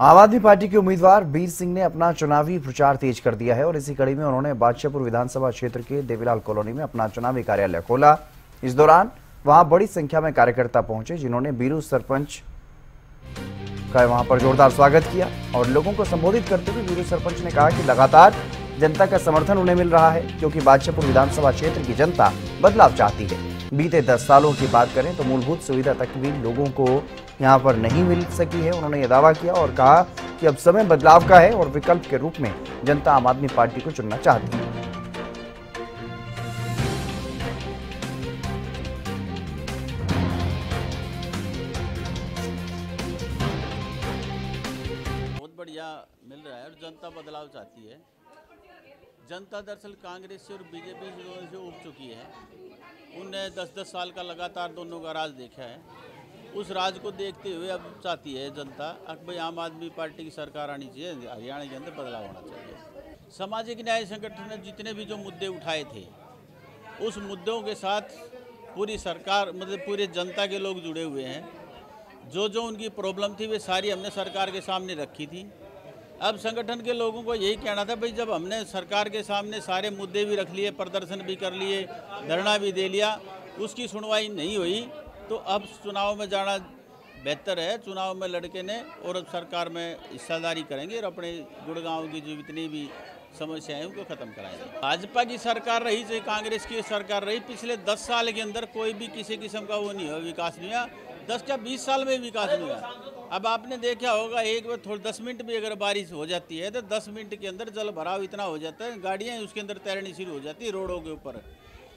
आम आदमी पार्टी के उम्मीदवार बीर सिंह ने अपना चुनावी प्रचार तेज कर दिया है और इसी कड़ी में उन्होंने बादशाहपुर विधानसभा क्षेत्र के देवीलाल कॉलोनी में अपना चुनावी कार्यालय खोला। इस दौरान वहाँ बड़ी संख्या में कार्यकर्ता पहुँचे, जिन्होंने बीरू सरपंच का वहाँ पर जोरदार स्वागत किया और लोगों को संबोधित करते हुए बीरू सरपंच ने कहा कि लगातार जनता का समर्थन उन्हें मिल रहा है, क्योंकि बादशाहपुर विधानसभा क्षेत्र की जनता बदलाव चाहती है। बीते दस सालों की बात करें तो मूलभूत सुविधा तक भी लोगों को यहाँ पर नहीं मिल सकी है। उन्होंने ये दावा किया और कहा कि अब समय बदलाव का है और विकल्प के रूप में जनता आम आदमी पार्टी को चुनना चाहती है। मिल रहा है और जनता बदलाव चाहती है। जनता दरअसल कांग्रेस से और बीजेपी से उब चुकी है। उनने 10-10 साल का लगातार दोनों का राज देखा है। उस राज को देखते हुए अब चाहती है जनता अब भाई आम आदमी पार्टी की सरकार आनी चाहिए, हरियाणा के अंदर बदलाव होना चाहिए। सामाजिक न्याय संगठन ने जितने भी जो मुद्दे उठाए थे, उस मुद्दों के साथ पूरी सरकार मतलब पूरे जनता के लोग जुड़े हुए हैं। जो जो उनकी प्रॉब्लम थी, वे सारी हमने सरकार के सामने रखी थी। अब संगठन के लोगों को यही कहना था, भाई, जब हमने सरकार के सामने सारे मुद्दे भी रख लिए, प्रदर्शन भी कर लिए, धरना भी दे लिया, उसकी सुनवाई नहीं हुई तो अब चुनाव में जाना बेहतर है। चुनाव में लड़के ने और अब सरकार में हिस्सादारी करेंगे और अपने गुड़गांव की जो जितनी भी समस्याएँ उनको खत्म कराएँगे। भाजपा की सरकार रही, चाहे कांग्रेस की सरकार रही, पिछले दस साल के अंदर कोई भी किसी किस्म का वो नहीं हुआ, विकास नहीं हुआ। दस या बीस साल में विकास नहीं हुआ। अब आपने देखा होगा एक बार थोड़ी दस मिनट भी अगर बारिश हो जाती है तो दस मिनट के अंदर जल भराव इतना हो जाता है गाड़ियाँ उसके अंदर तैरनी शुरू हो जाती है रोडों के ऊपर।